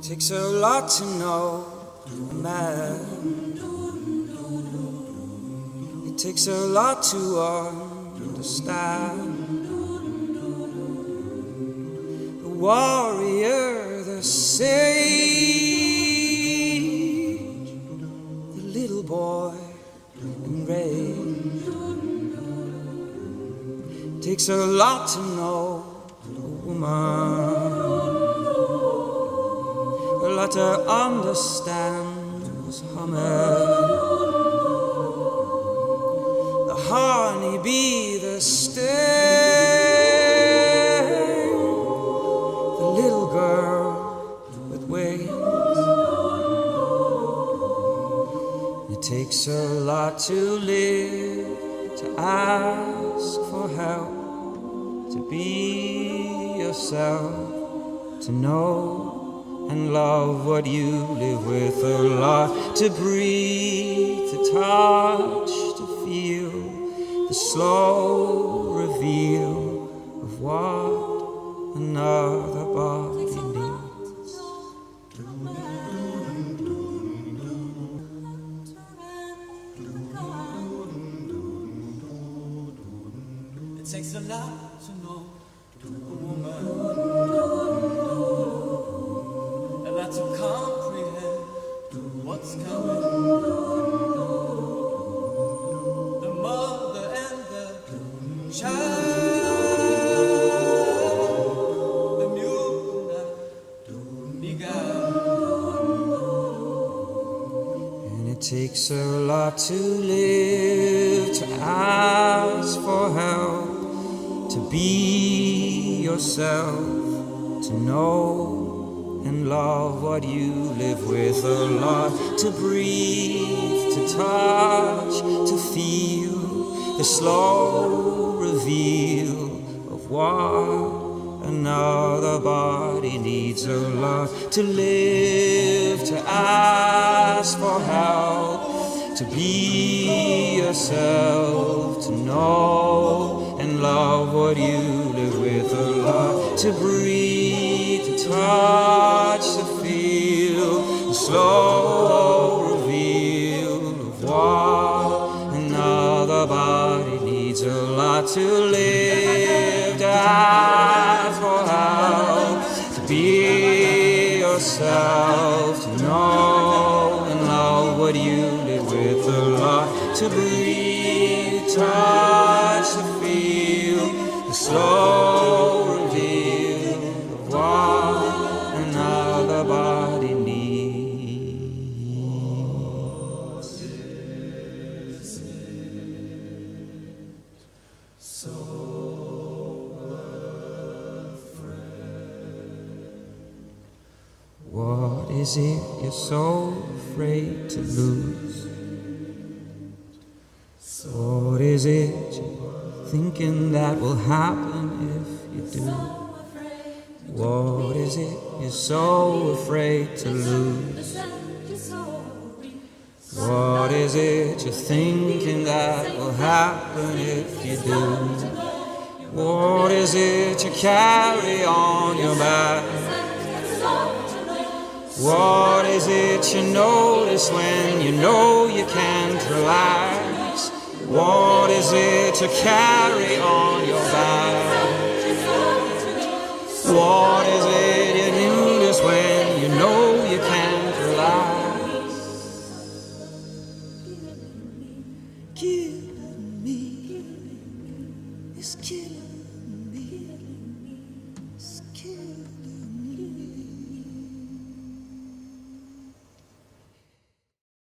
It takes a lot to know a man. It takes a lot to understand. The warrior, the sage, the little boy in rage. Takes a lot to know a woman to understand was humming. The honeybee, the sting, the little girl with wings. It takes a lot to live, to ask for help, to be yourself, to know and love what you live with a lot. To breathe, to touch, to feel the slow reveal of what another body needs. It takes a lot to know a woman, takes a lot to live, to ask for help, to be yourself, to know and love what you live with. A lot to breathe, to touch, to feel the slow reveal of what another body needs. A lot to live, to ask for to be yourself, to know and love what you live with. Oh A lot to breathe, to touch, to feel the slow reveal of what another body needs. Oh A lot to live, to ask for help, to be yourself, live with. A lot to breathe, touch, is it you're so afraid to lose? What is it you're thinking that will happen if you do? What is it you're so afraid to lose? What is it you're thinking that will happen if you do? What is it you carry on your back? What is it you notice when you know you can't relax? What is it you carry on